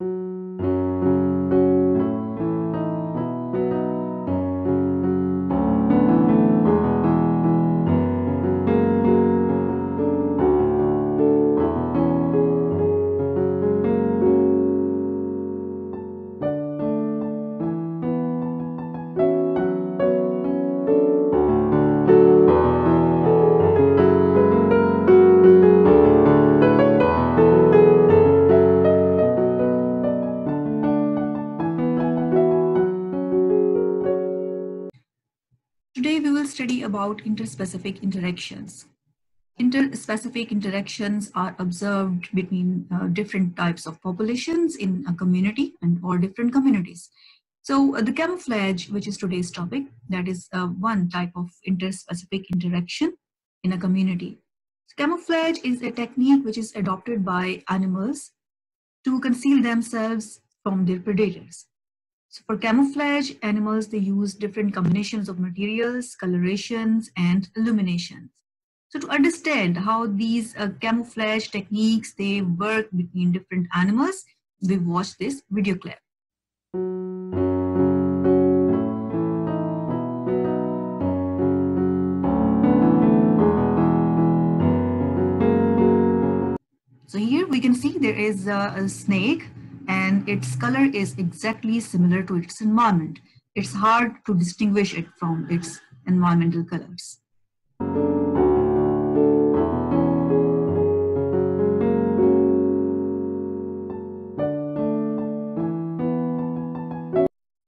study about interspecific interactions. Interspecific interactions are observed between uh, different types of populations in a community and or different communities. So uh, the camouflage, which is today's topic, that is uh, one type of interspecific interaction in a community. So camouflage is a technique which is adopted by animals to conceal themselves from their predators. So for camouflage animals, they use different combinations of materials, colorations, and illuminations. So to understand how these uh, camouflage techniques, they work between different animals, we watch this video clip. So here we can see there is a, a snake and its color is exactly similar to its environment. It's hard to distinguish it from its environmental colors.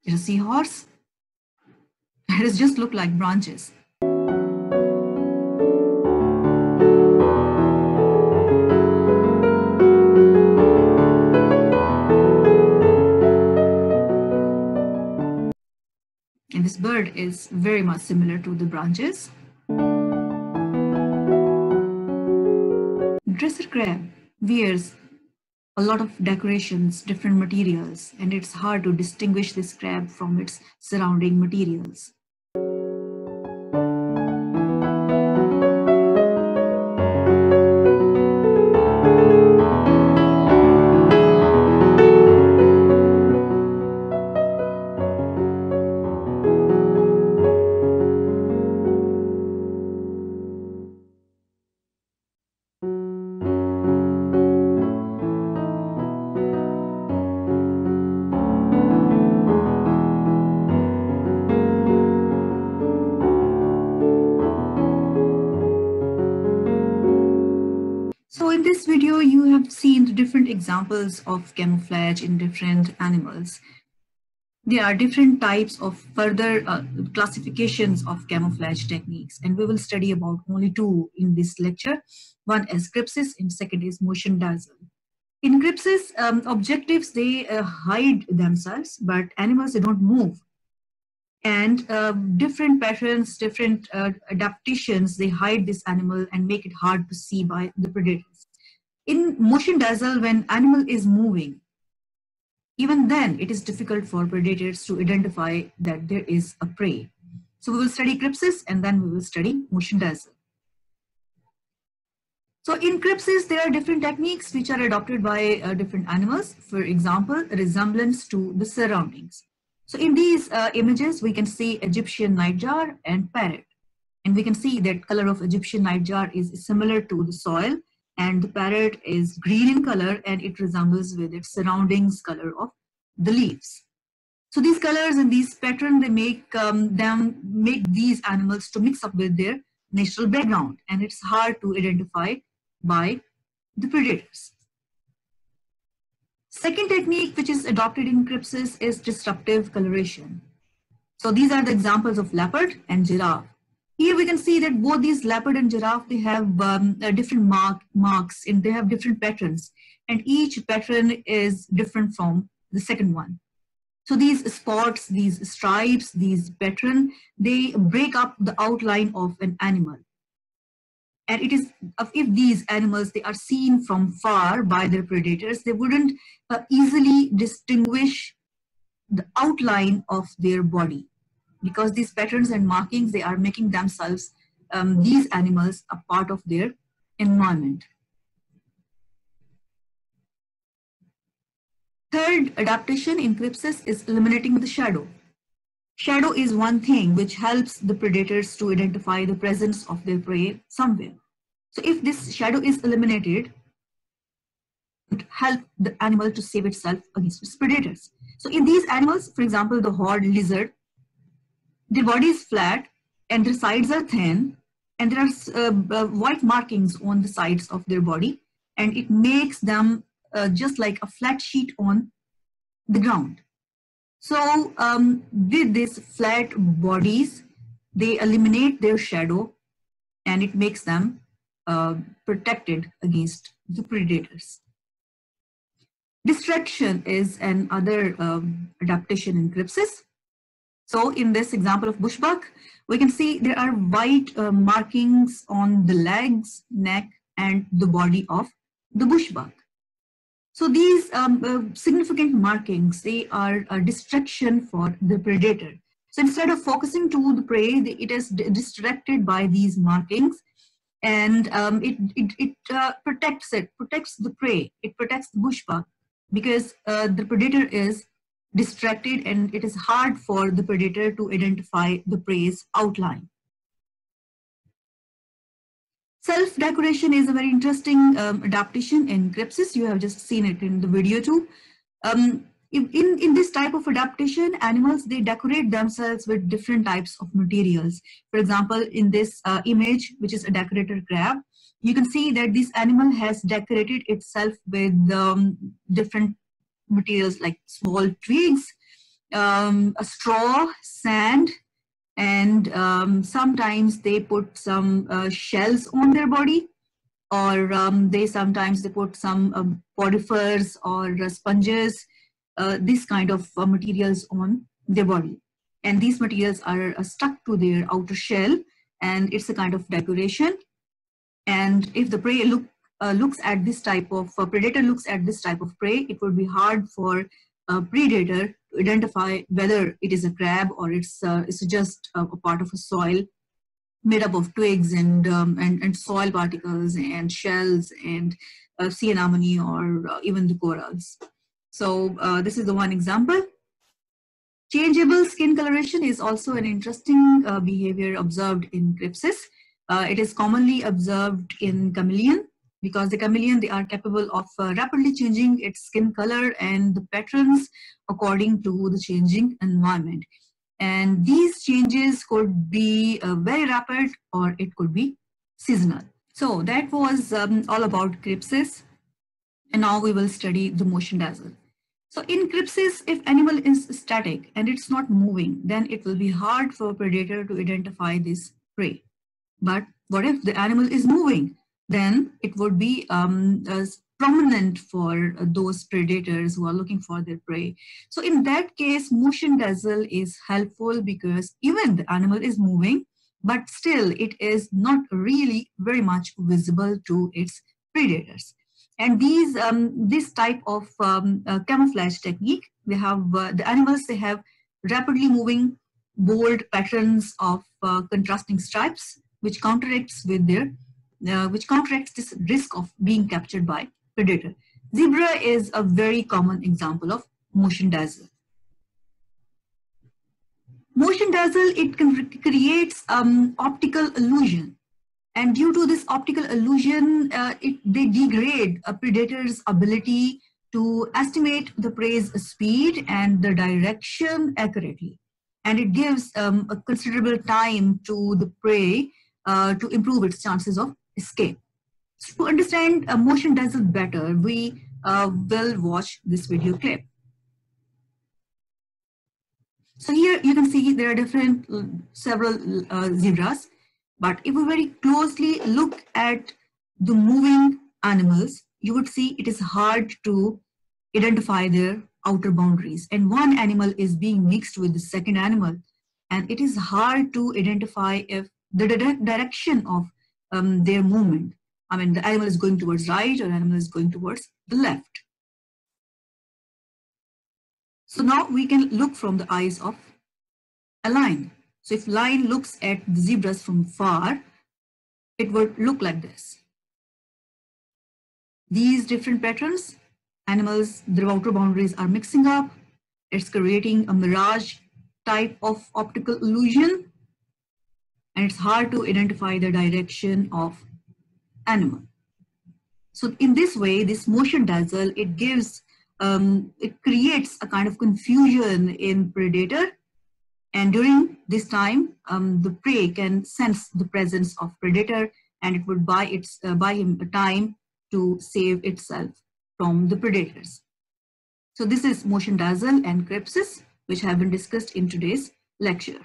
It's a seahorse. It just look like branches. And this bird is very much similar to the branches. Dresser crab wears a lot of decorations, different materials, and it's hard to distinguish this crab from its surrounding materials. Different examples of camouflage in different animals. There are different types of further uh, classifications of camouflage techniques, and we will study about only two in this lecture. One is crypsis and second is motion dazzle. In crypsis, um, objectives, they uh, hide themselves, but animals, they don't move. And uh, different patterns, different uh, adaptations, they hide this animal and make it hard to see by the predator. In motion dazzle, when animal is moving, even then it is difficult for predators to identify that there is a prey. So we will study crypsis and then we will study motion dazzle. So in crypsis, there are different techniques which are adopted by uh, different animals. For example, resemblance to the surroundings. So in these uh, images, we can see Egyptian nightjar and parrot. And we can see that color of Egyptian nightjar is similar to the soil and the parrot is green in color and it resembles with its surroundings color of the leaves. So these colors and these patterns, they make um, them make these animals to mix up with their natural background and it's hard to identify by the predators. Second technique which is adopted in crypsis is disruptive coloration. So these are the examples of leopard and giraffe. Here we can see that both these leopard and giraffe, they have um, different mark, marks and they have different patterns. And each pattern is different from the second one. So these spots, these stripes, these pattern, they break up the outline of an animal. And it is, if these animals, they are seen from far by their predators, they wouldn't uh, easily distinguish the outline of their body because these patterns and markings, they are making themselves, um, these animals, a part of their environment. Third adaptation in crypsis is eliminating the shadow. Shadow is one thing which helps the predators to identify the presence of their prey somewhere. So if this shadow is eliminated, it help the animal to save itself against its predators. So in these animals, for example, the horned lizard, their body is flat and their sides are thin and there are uh, uh, white markings on the sides of their body and it makes them uh, just like a flat sheet on the ground. So um, with these flat bodies, they eliminate their shadow and it makes them uh, protected against the predators. Distraction is another um, adaptation in crypsis. So in this example of bushbuck, we can see there are white uh, markings on the legs, neck, and the body of the bushbuck. So these um, uh, significant markings, they are a distraction for the predator. So instead of focusing to the prey, it is distracted by these markings and um, it, it, it uh, protects it, protects the prey, it protects the bushbuck because uh, the predator is distracted and it is hard for the predator to identify the prey's outline. Self-decoration is a very interesting um, adaptation in Crypsis. You have just seen it in the video too. Um, in, in this type of adaptation, animals, they decorate themselves with different types of materials. For example, in this uh, image, which is a decorator crab, you can see that this animal has decorated itself with um, different materials like small twigs, um, a straw, sand, and um, sometimes they put some uh, shells on their body or um, they sometimes they put some um, porifers or uh, sponges, uh, this kind of uh, materials on their body. And these materials are uh, stuck to their outer shell and it's a kind of decoration. And if the prey look, uh, looks at this type of, predator looks at this type of prey, it would be hard for a predator to identify whether it is a crab or it's, uh, it's just a, a, part of a soil made up of twigs and, um, and, and soil particles and shells and uh, sea anemone or uh, even the corals. So uh, this is the one example. Changeable skin coloration is also an interesting uh, behavior observed in crypsis. Uh, it is commonly observed in chameleon because the chameleon, they are capable of uh, rapidly changing its skin color and the patterns according to the changing environment. And these changes could be uh, very rapid or it could be seasonal. So that was um, all about crypsis. And now we will study the motion dazzle. So in crypsis, if animal is static and it's not moving, then it will be hard for predator to identify this prey. But what if the animal is moving? Then it would be um, prominent for those predators who are looking for their prey. So in that case, motion dazzle is helpful because even the animal is moving, but still it is not really very much visible to its predators. And these, um, this type of um, uh, camouflage technique, they have uh, the animals, they have rapidly moving bold patterns of uh, contrasting stripes, which counteracts with their which counteracts this risk of being captured by predator. Zebra is a very common example of motion dazzle. Motion dazzle, it creates um, optical illusion. And due to this optical illusion, uh, it, they degrade a predator's ability to estimate the prey's speed and the direction accurately. And it gives um, a considerable time to the prey uh, to improve its chances of escape. So to understand uh, motion dazzle better, we uh, will watch this video clip. So here you can see there are different, uh, several uh, zebras, but if we very closely look at the moving animals, you would see it is hard to identify their outer boundaries. And one animal is being mixed with the second animal. And it is hard to identify if the direction of um, their movement. I mean, the animal is going towards right or animal is going towards the left. So now we can look from the eyes of a lion. So if lion looks at the zebras from far, it would look like this. These different patterns animals, their outer boundaries are mixing up. It's creating a mirage type of optical illusion. It's hard to identify the direction of animal. So in this way, this motion dazzle, it gives, um, it creates a kind of confusion in predator. And during this time, um, the prey can sense the presence of predator and it would buy, its, uh, buy him a time to save itself from the predators. So this is motion dazzle and crypsis, which have been discussed in today's lecture.